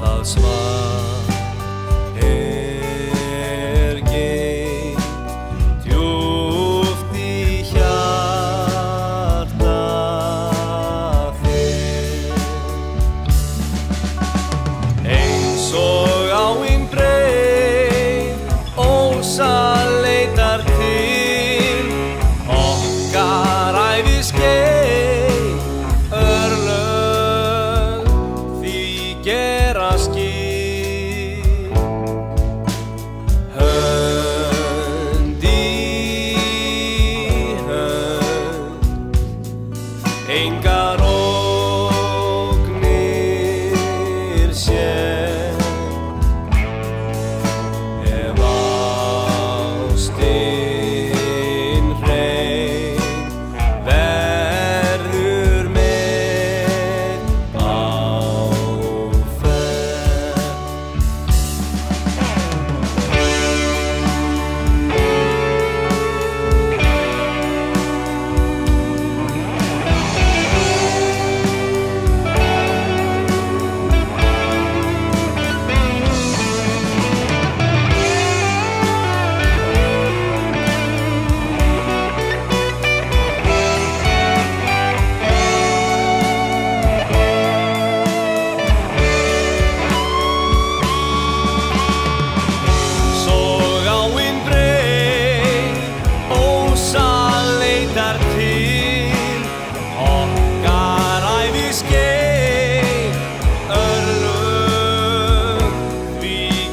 Falls war.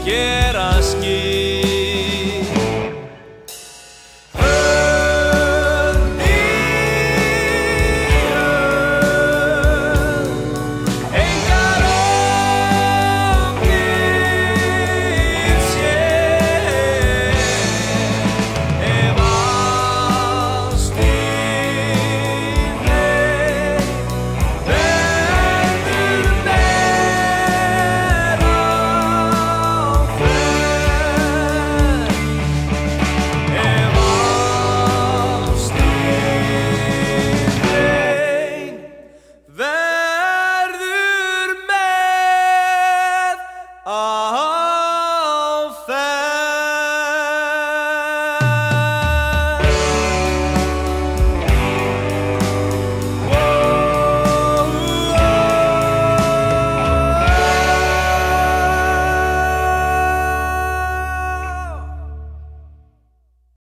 Yeah.